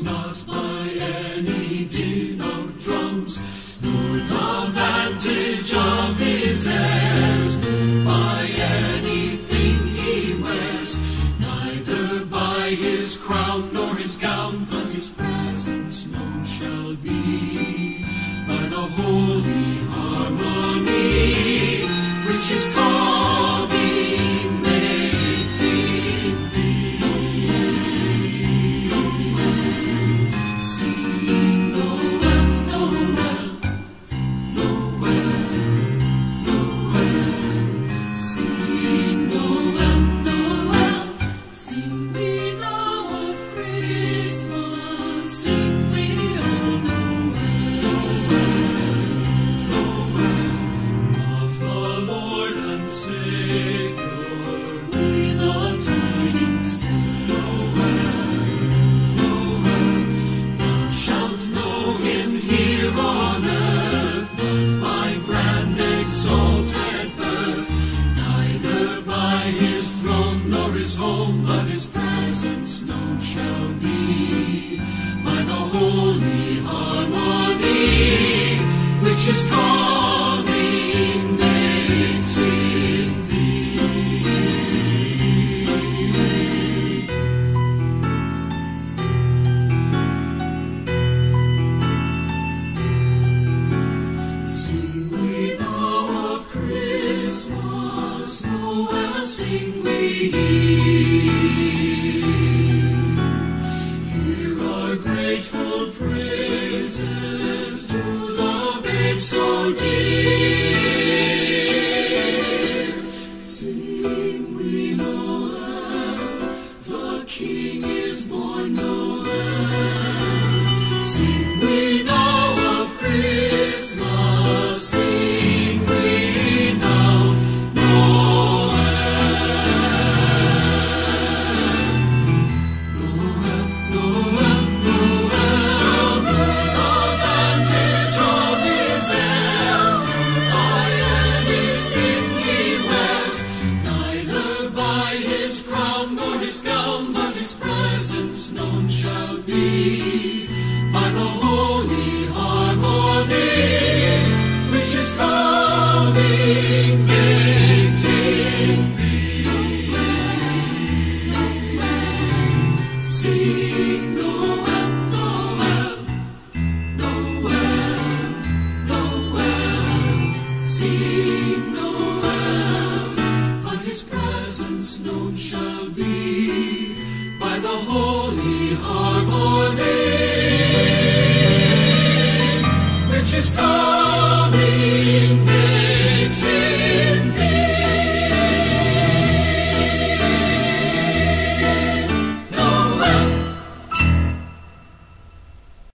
not by any din of drums, nor the vantage of his nor by anything he wears, neither by his crown nor his gown, but his presence known shall be. By the holy harmony, his home, but his presence known shall be. By the holy harmony, which is coming, Noel, sing we. Hear grateful praises to the babe so dear. Sing we the King is born. Sing we by the holy harmony, which is coming, makes in thee. Sing Noel, Noel, Noel, Noel. Sing Noel, but his presence known shall be by the holy harmony, which is coming, it